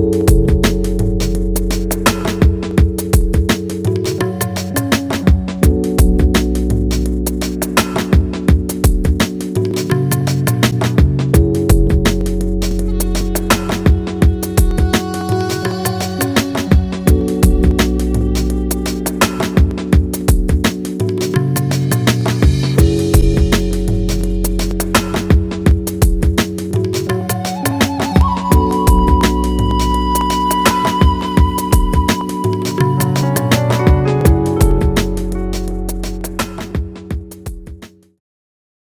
you